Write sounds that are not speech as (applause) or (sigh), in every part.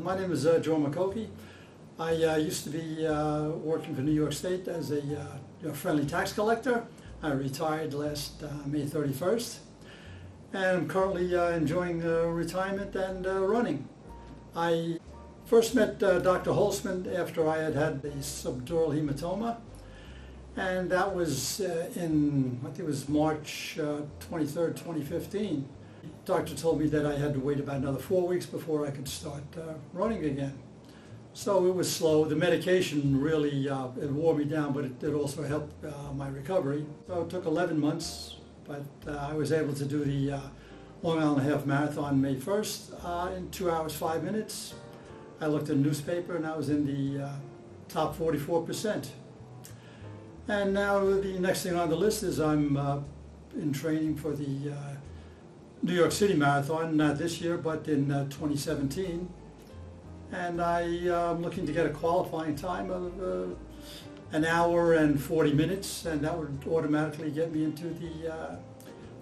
My name is uh, Jorma Kouki. I uh, used to be uh, working for New York State as a uh, friendly tax collector. I retired last uh, May 31st and I'm currently uh, enjoying uh, retirement and running. I first met Dr. Holtzman after I had had the subdural hematoma and that was in, I think it was March uh, 23rd, 2015. The doctor told me that I had to wait about another four weeks before I could start uh, running again. So it was slow. The medication really, uh, it wore me down, but it, it also helped uh, my recovery. So it took 11 months, but uh, I was able to do the uh, one mile half marathon May 1st uh, in two hours, five minutes. I looked at a newspaper and I was in the top 44%. And now the next thing on the list is I'm in training for the New York City Marathon, not this year, but in uh, 2017. And I am looking to get a qualifying time of uh, an hour and 40 minutes, and that would automatically get me into the uh,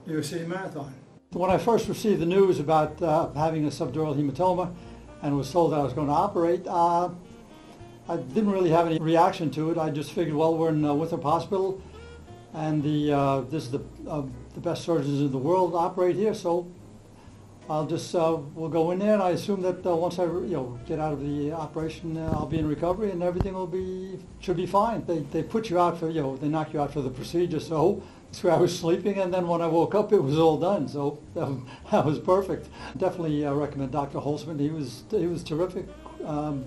New York City Marathon. When I first received the news about uh, having a subdural hematoma and was told that I was going to operate, uh, I didn't really have any reaction to it. I just figured, well, we're in uh, Winthrop Hospital, and the uh, this is the uh, the best surgeons in the world operate here, so I'll just uh, we'll go in there, and I assume that uh, once I you know get out of the operation, uh, I'll be in recovery, and everything will be should be fine. They they put you out for you know they knock you out for the procedure, so. So I was sleeping, and then when I woke up, it was all done. So that, (laughs) that was perfect. Definitely uh, recommend Dr. Holtzman. He was he was terrific. Um,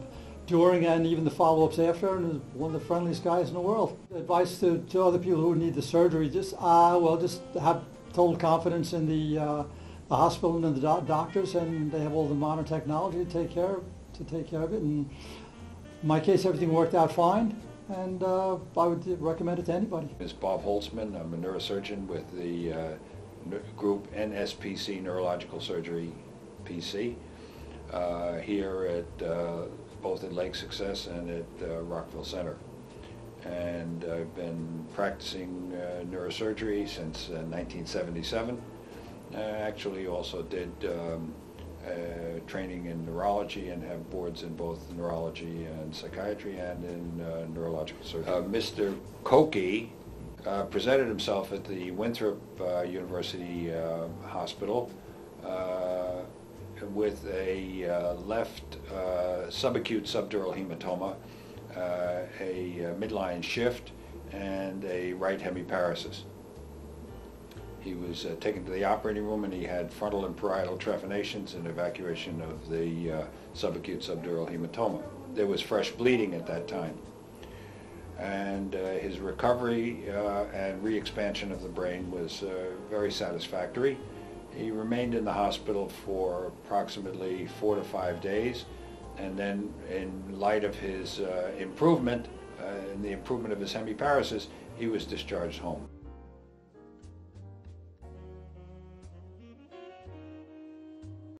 during and even the follow-ups after, and is one of the friendliest guys in the world. Advice to, to other people who need the surgery, just, uh, well, just have total confidence in the, uh, the hospital and the do- doctors, and they have all the modern technology to take care, to take care of it. And in my case, everything worked out fine, and uh, I would recommend it to anybody. is Bob Holtzman. I'm a neurosurgeon with the uh, group NSPC Neurological Surgery PC uh, here at uh, both at Lake Success and at uh, Rockville Center. And I've been practicing uh, neurosurgery since uh, 1977. I actually also did um, uh, training in neurology and have boards in both neurology and psychiatry and in uh, neurological surgery. Uh, Mr. Kouki uh, presented himself at the Winthrop uh, University uh, Hospital uh, with a uh, left uh, subacute subdural hematoma, uh, a uh, midline shift, and a right hemiparesis. He was taken to the operating room and he had frontal and parietal trephinations and evacuation of the subacute subdural hematoma. There was fresh bleeding at that time. And uh, his recovery uh, and re-expansion of the brain was uh, very satisfactory. He remained in the hospital for approximately four to five days. And then in light of his uh, improvement, uh, and the improvement of his hemiparesis, he was discharged home.